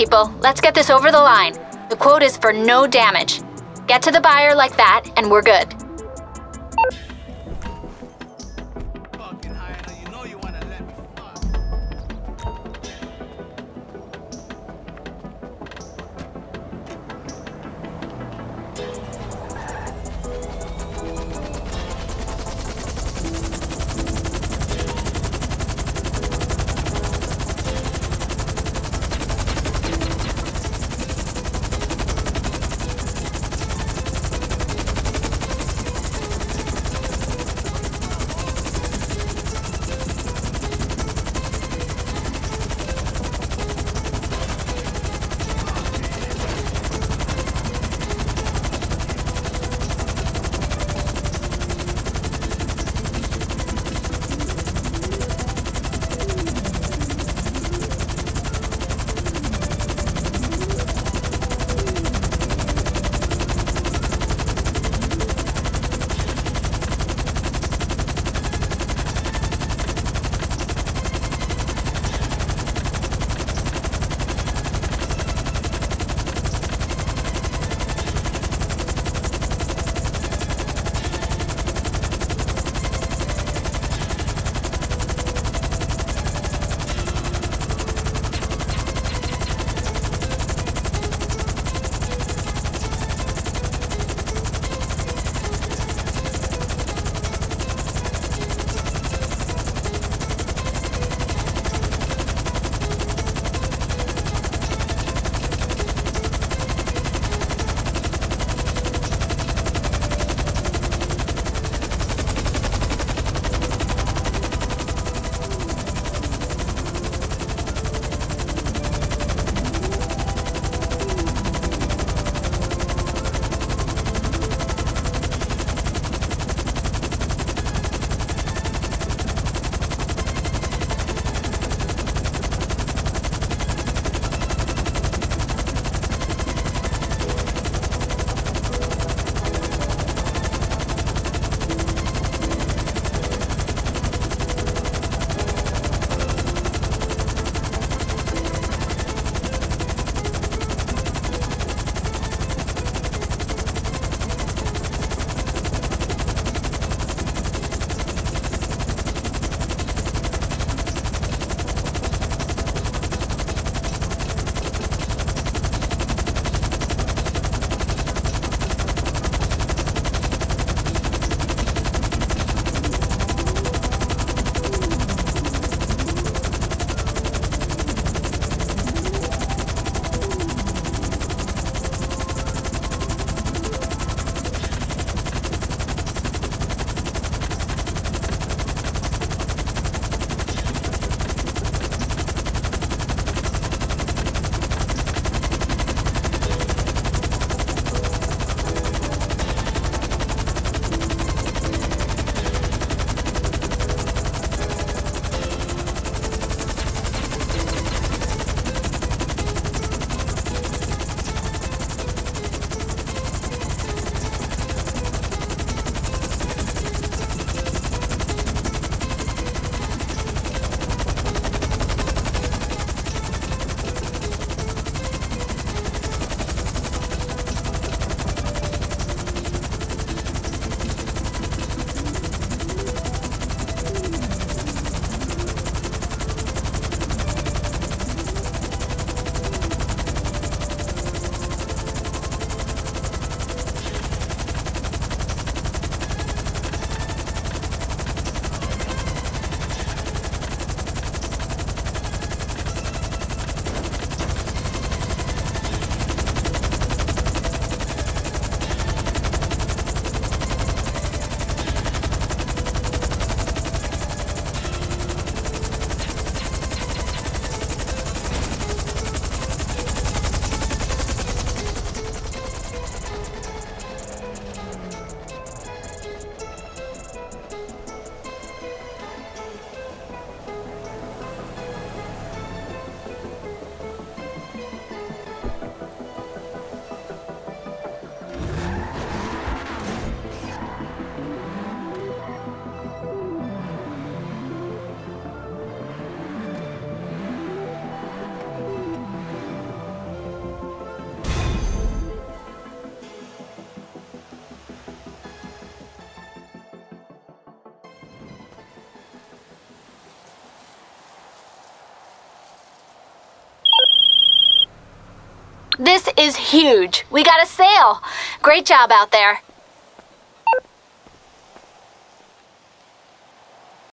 people, let's get this over the line. The quote is for no damage. Get to the buyer like that, and we're good. This is huge. We got a sale. Great job out there.